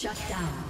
Shut down.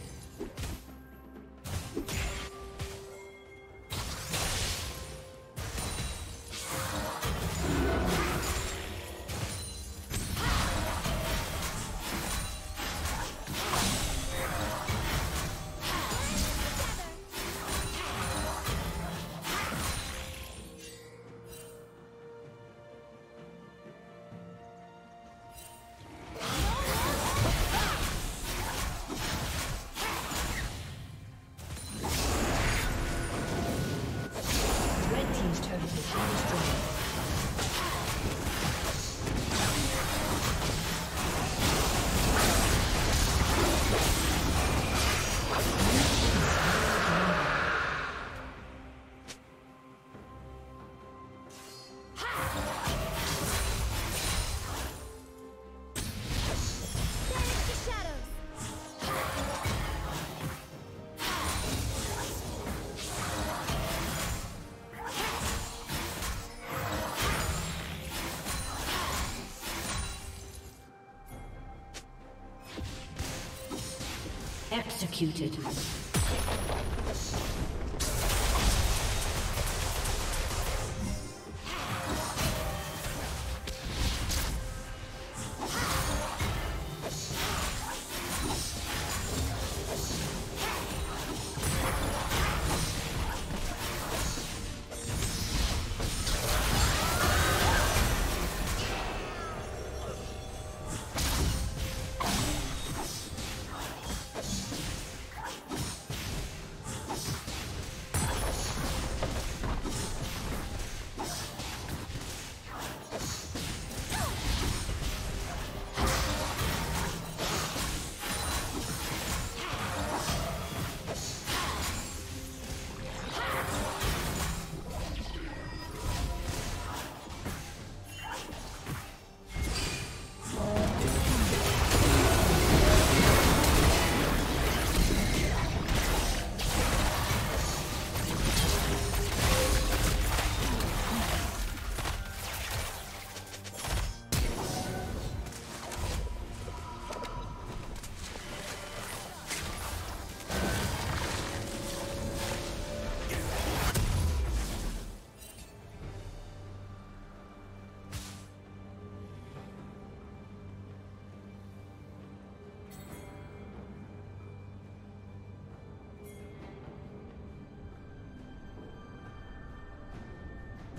Executed.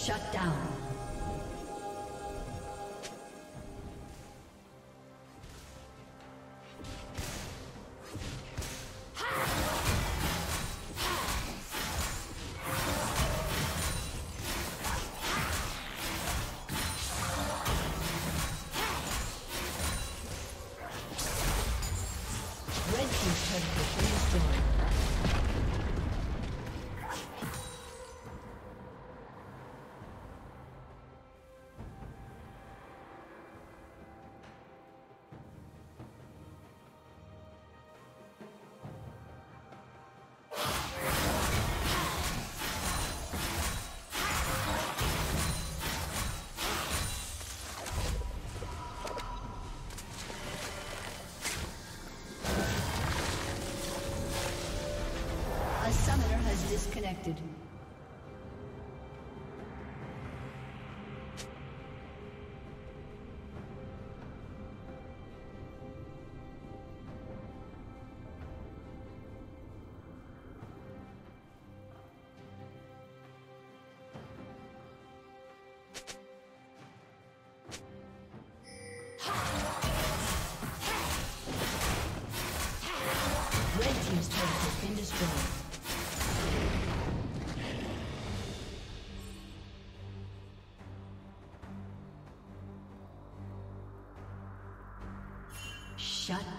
Shut down. Disconnected.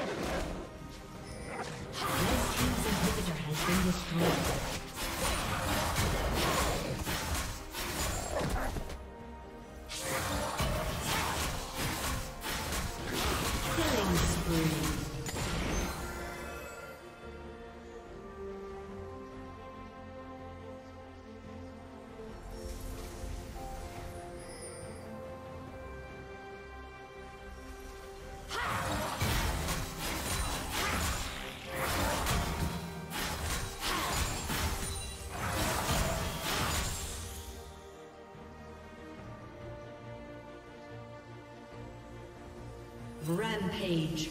Shut down. Rampage.